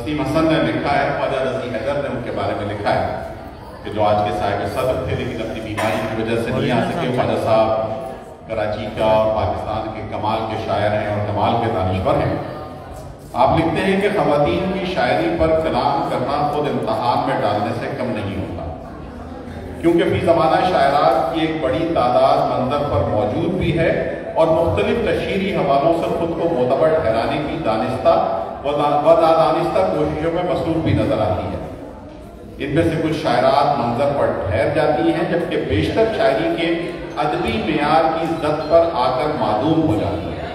तस्लीम हसन ने लिखा है, ख्वाजा रज़ी हैदर ने उनके बारे में लिखा है कि जो आज के साहिब सदर थे, लेकिन अपनी बीमारी की वजह से नहीं आ सके। ख्वाजा साहब कराची का और पाकिस्तान के कमाल के शायर हैं और कमाल के दानश्वर हैं। आप लिखते हैं कि खातन की शायरी पर कलाम करना खुद इम्तहान में डालने से कम नहीं होता, क्योंकि फ़ी ज़माना शायरात की एक बड़ी तादाद मंजर पर मौजूद भी है और मुख्तलिफ़ तशीरी हवालों से खुद को मोतबर ठहराने की दानिस्ता व कोशिशों में मसरूफ भी नज़र आती है। इनमें से कुछ शायरात मंजर पर ठहर जाती हैं, जबकि बेशतर शायरी के अदबी मैार की जद पर आकर मालूम हो जाती है।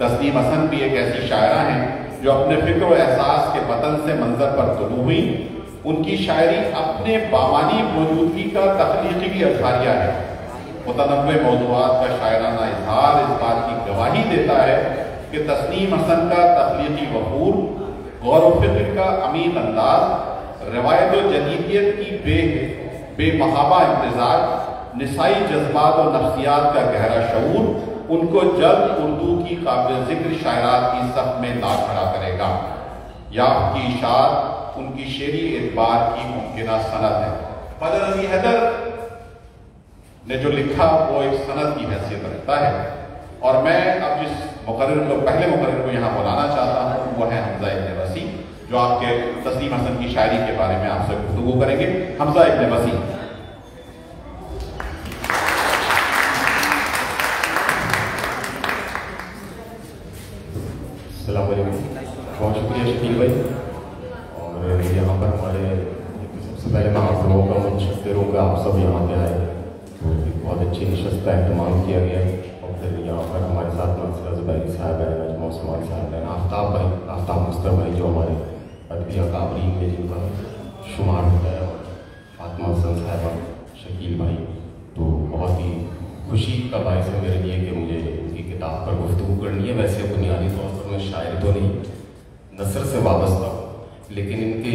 तस्लीम हसन भी एक ऐसी शायरा हैं, जो अपने फ़िक्र एहसास के वतन से मंजर पर तुलू हुई। उनकी शायरी अपने बामानी मौजूदगी का तख्लीकी अजारिया है। मुतनवे मौजूद का शायराना इजहार इस बात की गवाही देता है कि तस्नीम हसन का तख्लीकी वफूर, गौर फ़िक्र का अमीन अंदाज, रवायत जदीदियत की बे, बेमहाबा इंतजाज नसाई जज्बात और नफ्सियात का गहरा शूर उनको जल्द उर्दू की काबिल ज़िक्र शायरात की सफ में ला खड़ा करेगा। या की इशात उनकी शेरी एतबार की मुमकिन सनत है। फजर अली हैदर ने जो लिखा, वो एक सनत की हैसियत रखता है। और मैं अब जिस मुकर को, पहले मुकर को यहाँ बुलाना चाहता हूँ। वो है हमजा इबन वसी जो आपके तस्लीम हसन की शायरी के बारे में आपसे गुफ्तु करेंगे। हमजा इबन वसी बहुत शुक्रिया शकील भाई। और यहाँ पर हमारे सबसे पहले मैं आप लोगों का हूँ कि, आप सब यहाँ पे आए। तो बहुत अच्छी नशस्त का अहतमाम किया गया। और फिर यहाँ पर हमारे साथ मनसरा ज़ुबैरी साहब हैं नजमा उस्मान साहब हैं आफ्ताब भाई आफ्ताब मुस्तर भाई जो हमारे अदबिया काबरीन में जिनका शुमार होता है और फातमा हसन साहब शकील भाई तो बहुत ही खुशी का बायस है मेरे लिए कि मुझे उनकी किताब पर गुफ्तु करनी है वैसे बुनियादी तौर पर मैं शायर तो नहीं नसर से वाबस्ता हूँ लेकिन इनके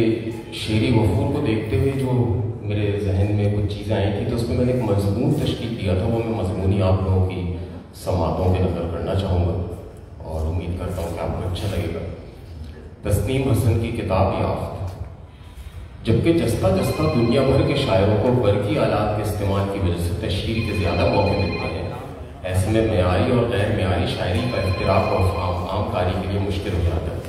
शेरी वफूर को देखते हुए जो मेरे जहन में कुछ चीज़ें आई थी तो उसमें मैंने एक मजमून तश्कील दिया था वो मैं मजमूनी आप लोगों की समातों पर नज़र करना चाहूँगा और उम्मीद करता हूँ कि आपको अच्छा लगेगा। तस्नीम हसन की किताब याफ्त जबकि जस्ता जस्ता दुनिया भर के शायरों को बरकी आलात के इस्तेमाल की वजह से तशहर के ज़्यादा मौके मिलते हैं। ऐसे में मैारी और गैर मैारी शायरी का इख्तराक और आम, आम कारी के लिए मुश्किल हो जाता है।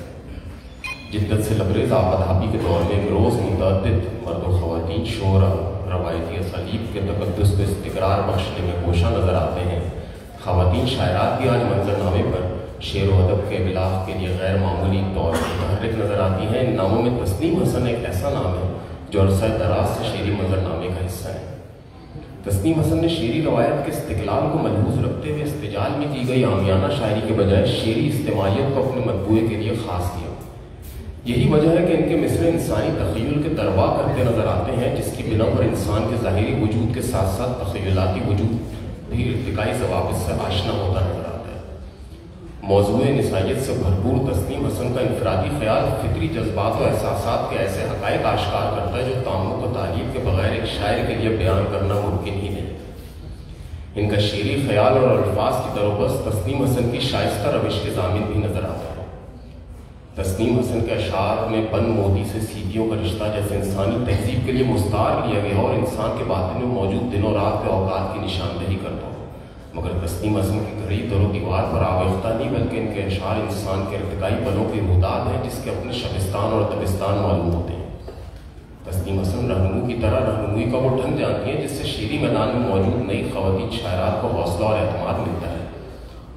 जिद्दत से लबरेज आबादी के दौर में रोज़ मुतद मर्द ख़वान शोरा रवायती असलीब के तकदस को इस्तरार बख्शने में कोशा नज़र आते हैं। ख़वान शायरात भी आज मंजरनामे पर शेर अदब के बिलाफ के लिए गैर मामूली तौर पर मुतहरक नज़र आती हैं। इन नामों में तस्लीम हसन एक ऐसा नाम है जो अरसा दराज से शेरी मंजरनामे का हिस्सा है। तस्नीम हसन ने शेरी रवायत के इस्तलाल को महबूज रखते हुए इस्तेजाल में की गई आमियाना शायरी के बजाय शेरी इस्तेमालियत को अपने मतबूए के लिए ख़ास किया। यही वजह है कि इनके मिसरे इंसानी तखयल के दरवा करते नज़र आते हैं, जिसकी बिना पर इंसान के ज़ाहरी वजूद के साथ साथ तखयलाती वजूद भी इरतकाई जवाब से आशना होता नज़र आता है। मौजूद नसाइत से भरपूर तस्नीम हसन का इनफरादी ख्याल, फितरी जज्बात और एहसास के ऐसे हक़ आश्कार करता है जो तामुक व तालीम के बगैर एक शायर के लिए बयान करना मुमकिन ही नहीं। इनका शेरी ख्याल और अल्फाज की तरफ़ तस्नीम हसन की शाइस्ता रविश के जामिन भी नज़र आता है। तस्नीम हसन के अशार में बन मोदी से सीधियों का रिश्ता जैसे इंसानी तहजीब के लिए मुस्तार लिया गया और इंसान के बातों में मौजूद दिनों रात के अवकात की निशानदही करता हो। मगर तस्नीम हसन की घड़ी दरो दीवार पर आवेख्ता नहीं, बल्कि इनके अशार इंसान के इरतकाई बलों के रुदाद हैं, जिसके अपने शबिस्तान और तबिस्तान मालूम होते हैं। तस्नीम हसन रहनू की तरह रहनुई का वो ढंग जानती है, जिससे शेरी मैदान में मौजूद नई खवती शायरात को हौसला और अहतमाद मिलता है।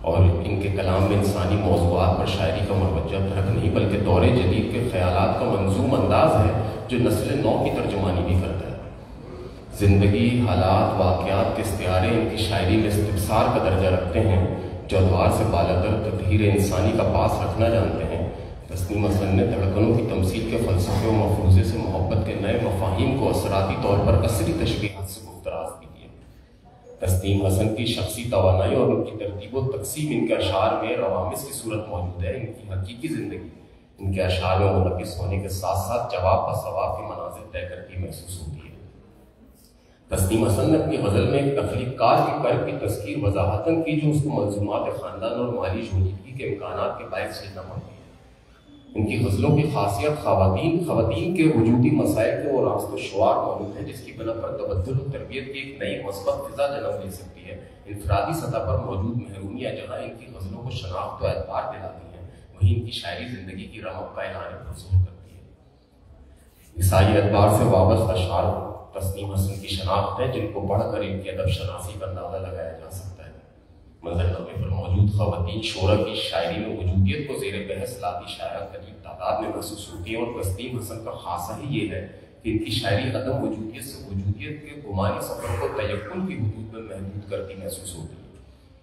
और इनके कलाम में इंसानी मौजूद पर शायरी का मुवजह फ़र्क नहीं, बल्कि दौर जदीद के ख्याल का मंजूम अंदाज है, जो नस्ल नौ की तर्जमानी भी करता है। ज़िंदगी, हालात वाक़ात के इस्तारे इनकी शायरी में इस्तफसार का दर्जा रखते हैं, जो अदवार से बालातर तदहीर इंसानी का पास रखना जानते हैं। तस्नीम हसन ने धड़कनों की तमसील के फ़लसफ़े और मफरूज़े से मोहब्बत के नए मफाहिम को असराती तौर पर असरी गुफ्तराज दी तस्लीम हसन की शख्सी तोानाई और उनकी तरतीब व तकसीम इनके अशार में रवामिस की सूरत मौजूद है। इनकी हकीकी ज़िंदगी, इनके अशार में मुनकस होने के साथ साथ जवाब व सवाब के मनाजिर तय करके महसूस होती है। तस्लीम हसन ने अपनी गज़ल में एक तख्लीकार के कर्ब की तस्कीर वजाहतन की, जो उसको मंजूमात ख़ानदान और माली शोजीदगी के इम्कान के बायस की है इनकी गज़लों की खासियत खातन खातन के वजूदी मसाइल के वो रास्त शुआर मौजूद है, जिसकी बना पर तबदुल तरबियत की एक नई मस्बत फिजा जन्म ले सकती है। इनफरादी सतह पर मौजूद महरूमियाँ जहाँ इनकी गज़लों को शनाख्त व एतबार दिलाती हैं, वहीं इनकी शायरी ज़िंदगी की रमक का ऐलान रसूल करती है। ईसाई एतबार से वाबस्त अशार तस्नीम हसन की शनाख्त है, जिनको पढ़कर इनकी अदब शनासी का अंदाज़ा लगाया जा सकता है। मंजरनामे पर मौजूद खवतिन शोरा की शायरी में वजूदियत को जेर बहस लाती शायरा करीब तादाद में महसूस होती है और तस्लीम हसन का खासा ही ये है कि इनकी शायरी कदम वजूदियत से वजूदियत के गुमानी सफ़र को तयकुन की हदूद में महदूद करती महसूस होती है।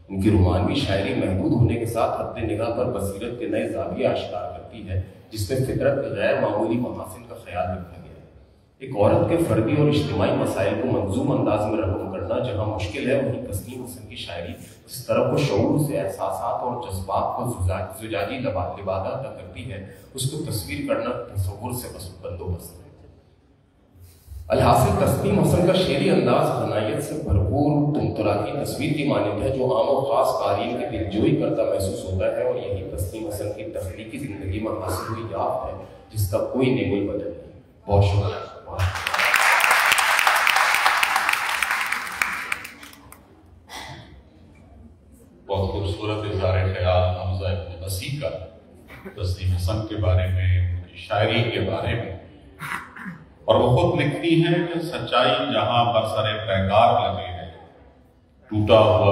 इनकी रोमानवी शायरी महदूद होने के साथ हद निगाह पर बसीरत के नए जाविया आश्कार करती है, जिसमें फितरत के गैर मामूली महासिन का ख्याल रखा एक औरत के फर्दी और इज्तमाही मसाइल को मंजूम अंदाज में रकम करना, जहाँ मुश्किल है वहीं तस्लीम हसन की शायरी जिस तरह को शूर से एहसास और जज्बात को जुजाजी लिबादा अदा करती है, उसको तस्वीर करना तस्वुर से बंदोबस्त है। अलहासिल तस्लीम हसन का शेरी अंदाज हनाइत से भरपूर तुमतरा की तस्वीर की मानद है, जो आम और ख़ास कारीन की दिलजोई करता महसूस होता है और यही तस्लीम हसन की तख्लीकी ज़िंदगी में हासिल हुई याद है जिसका कोई नेबुल बदल नहीं। बहुत शुक्रिया बहुत खूबसूरत इजहार ख्याल हमजा मसीह का तस्लीम हसन में उनकी शायरी के बारे में। और वो खुद लिखती हैं कि सच्चाई जहाँ पर सरे पैगार लगे हैं। टूटा हुआ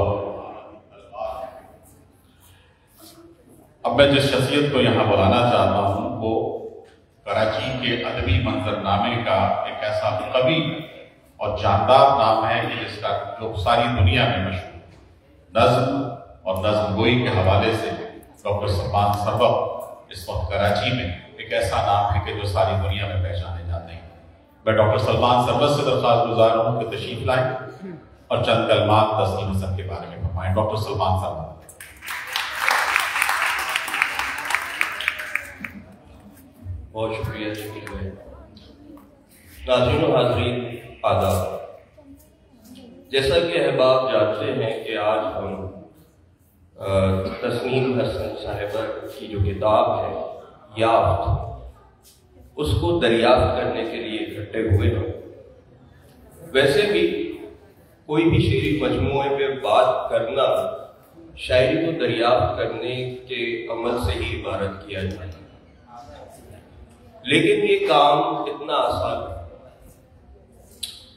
अब मैं जिस शख्सियत को यहाँ बुलाना चाहता हूँ, वो कराची के अदबी मंजरनामे का एक ऐसा कवि और जानदार नाम है कि जिसका जो सारी दुनिया में मशहूर नज्म और नज्म गोई के हवाले से डॉक्टर सलमान सरवत इस वक्त कराची में, एक ऐसा नाम है कि जो सारी दुनिया में पहचाने जाते हैं। मैं डॉक्टर सलमान सरवत से दरख्वास्त गुजार हूँ कि तशरीफ़ लाए और चंद कलमात तस्लीम हसन के बारे में फरमाएँ। डॉक्टर सलमान सरवत बहुत शुक्रिया शकील भाई। नाजिन हाजरीन आदाब। जैसा कि अहबाब जानते हैं कि आज हम तस्नीम हसन साहिबा की जो किताब है, याफ्त, उसको दरियाफ्त करने के लिए इकट्ठे हुए हैं। वैसे भी कोई भी शेरी मजमू पे बात करना, शायरी को दरियाफ्त करने के अमल से ही इबारत किया जाए लेकिन ये काम इतना आसान है।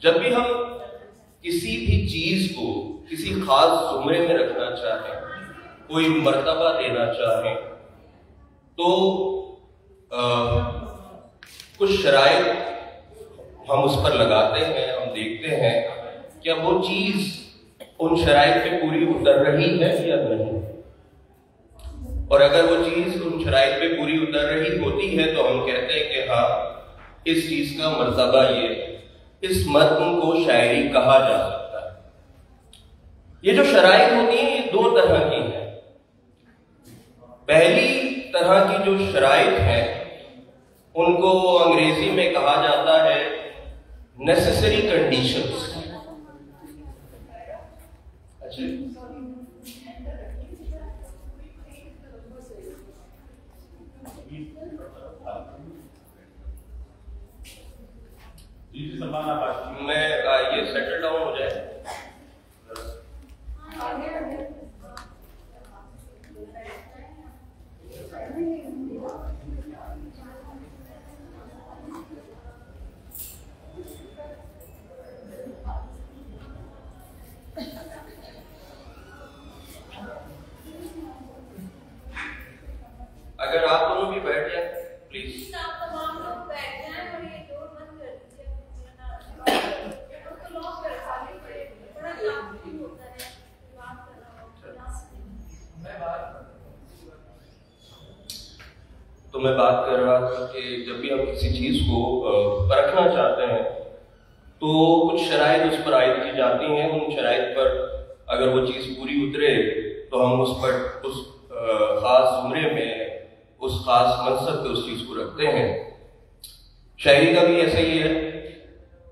जब भी हम किसी भी चीज़ को किसी खास जुमरे में रखना चाहें कोई मर्तबा देना चाहे तो आ, कुछ शराय हम उस पर लगाते हैं हम देखते हैं क्या वो चीज़ उन शराइ पे पूरी उतर रही है या नहीं? और अगर वो चीज़ उन शराइ पे पूरी उतर रही होती है तो हम कहते हैं कि हाँ इस चीज़ का मर्तबा ये इस मतन को शायरी कहा जा सकता है। ये जो शराइ होती है ये दो तरह की पहली तरह की जो शराइ है, उनको अंग्रेज़ी में कहा जाता है नेसेसरी कंडीशंस अच्छा। मैं ये सेटल डाउन हो जाए अगर आप दोनों भी बैठ जाए प्लीज़ तो मैं बात कर रहा था कि जब भी हम किसी चीज़ को परखना चाहते हैं तो कुछ शराइ उस पर आयद की जाती हैं। उन शराइ पर अगर वो चीज़ पूरी उतरे तो हम उस पर उस ख़ास जुमरे में, उस खास मकसद पे उस चीज़ को रखते हैं। शायरी का भी ऐसा ही है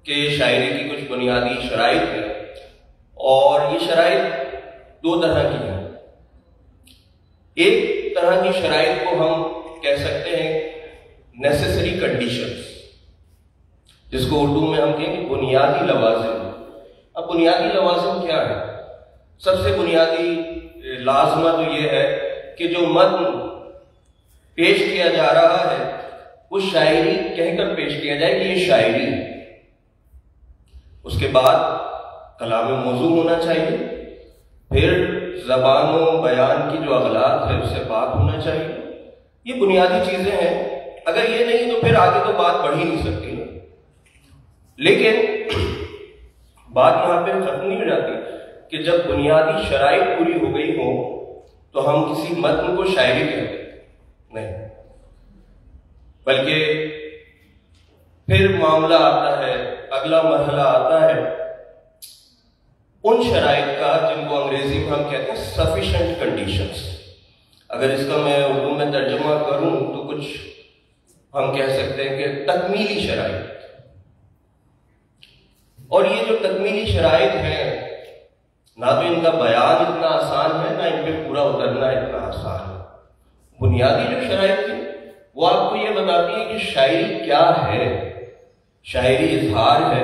कि शायरी की कुछ बुनियादी शराइ है और ये शराइ दो तरह की हैं। एक तरह की शराइ को हम कह सकते हैं नेसेसरी कंडीशंस जिसको उर्दू में हम कहेंगे बुनियादी लवाजिम। अब बुनियादी लवाजिम क्या है? सबसे बुनियादी लाजमा तो यह है कि जो मत पेश किया जा रहा है, वो शायरी कहकर पेश किया जाए कि ये शायरी है। उसके बाद कलाम मौजू होना चाहिए, फिर जबान बयान की जो अगलात है उससे बात होना चाहिए। ये बुनियादी चीज़ें हैं। अगर ये नहीं तो फिर आगे तो बात बढ़ ही नहीं सकती ना। लेकिन, बात यहाँ पर खत्म नहीं हो जाती कि जब बुनियादी शराइ पूरी हो गई हो तो हम किसी मतन को शायरी कहते नहीं। बल्कि, फिर मामला आता है, अगला मरहला आता है, उन शराइ का जिनको अंग्रेज़ी में हम कहते हैं सफिशेंट कंडीशंस अगर इसका मैं उर्दू में तर्जमा करूँ तो कुछ हम कह सकते हैं कि तकमीली शराइ। और ये जो तकमीली शराइ है, ना तो इनका बयान इतना आसान है, ना इन पर पूरा उतरना इतना आसान है। बुनियादी जो शराइ थी, वो आपको ये बताती है कि शायरी क्या है। शायरी इजहार है,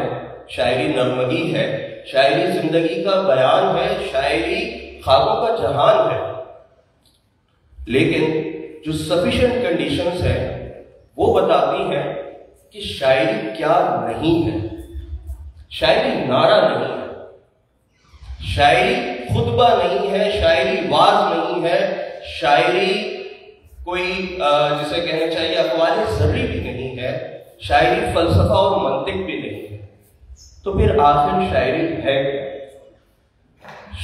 शायरी नरमगी है, शायरी ज़िंदगी का बयान है, शायरी खाबों का जहान है। लेकिन जो सफिशिएंट कंडीशंस है, वो बताती हैं कि शायरी क्या नहीं है। शायरी नारा नहीं है। शायरी खुतबा नहीं है, शायरी वाज नहीं है। शायरी कोई जिसे कहना चाहिए अखबार जर्री भी नहीं है। शायरी फलसफा और मंतिक भी नहीं है। तो फिर आखिर शायरी है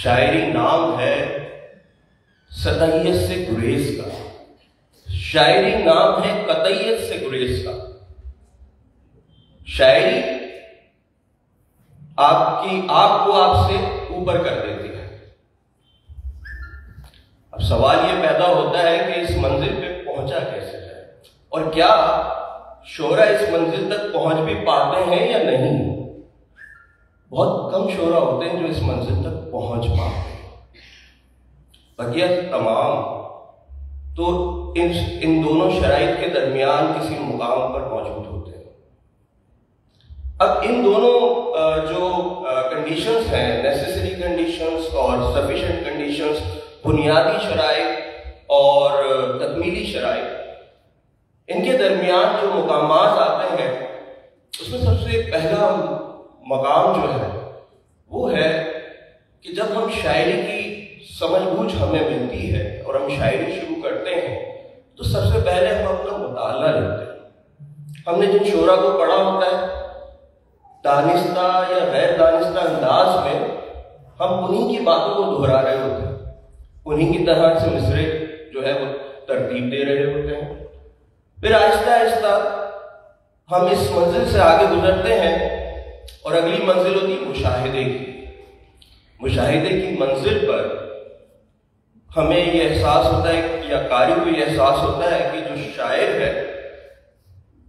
शायरी नाम है सतैयत से गुरेज का। शायरी नाम है कतैयत से गुरेज का। शायरी आपकी आपको आपसे ऊपर कर देती है। अब सवाल यह पैदा होता है कि इस मंजिल पे पहुँचा कैसे जाए? और क्या शोरा इस मंजिल तक पहुँच भी पाते हैं या नहीं? बहुत कम शोरा होते हैं जो इस मंजिल तक पहुँच पाते हैं। बकिया तमाम तो इन इन दोनों शराइ के दरमियान किसी मुकाम पर मौजूद होते हैं। अब इन दोनों जो कंडीशंस हैं नेसेसरी कंडीशंस और सफिशेंट कंडीशंस बुनियादी शराइ और तकमीली शराइ इनके दरमियान जो मुकाम आते हैं, उसमें सबसे पहला मकाम जो है, वो है कि जब हम शायरी की समझ बूझ हमें मिलती है और हम शायरी शुरू करते हैं तो सबसे पहले हम अपना मुताला लेते हैं। हमने जिन शोरा को पढ़ा होता है, दानिस्ता या गैर दानिस्ता अंदाज में हम उन्हीं की बातों को दोहरा रहे होते हैं। उन्हीं की तरह से मिसरे जो है वो तरतीब दे रहे होते हैं। फिर आहिस्ता आहिस्ता हम इस मंजिल से आगे गुजरते हैं और अगली मंजिल होती मुशाहिदे की। मुशाहिदे की मंजिल पर हमें यह एहसास होता है या कारी को यह एहसास होता है कि जो शायर है,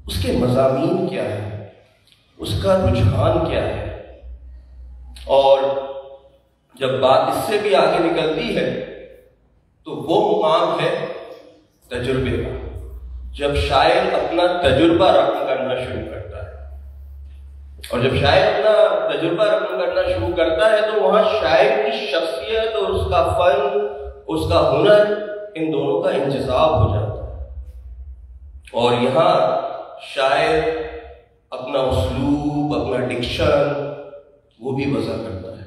उसके मजामी क्या है? उसका रुझान क्या है? और जब बात इससे भी आगे निकलती है तो वो मुकाम है तजुर्बे का। जब शायर अपना तजुर्बा रकम करना शुरू करता है। और जब शायर अपना तजुर्बा रकम करना शुरू करता है तो वहाँ शायर की शख्सियत और उसका फन उसका हुनर इन दोनों का इंतज़ाम हो जाता है। और यहाँ शायर अपना उसलूब, अपना डिक्शन, वो भी वजह करता है।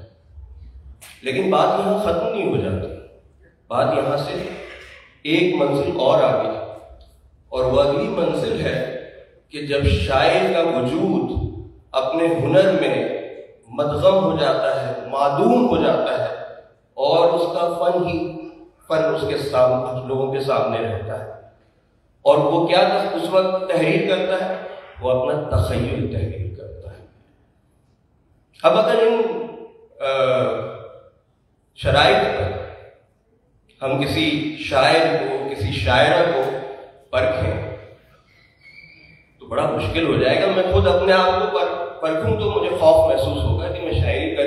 लेकिन बात यहाँ खत्म नहीं हो जाती। बात यहाँ से एक मंजिल और आगे और वह अगली मंजिल है कि जब शायर का वजूद अपने हुनर में मदगम हो जाता है, मादूम हो जाता है, और उसका फन ही फन उसके सामने लोगों के सामने रहता है। और वो क्या उस वक्त तहरीर करता है? वो अपना तखयल तहरीर करता है। अब अगर इन शराइ पर हम किसी शायर को किसी शायरा को परखें तो बड़ा मुश्किल हो जाएगा। मैं खुद अपने आप को पर, परखूं तो मुझे खौफ महसूस होगा कि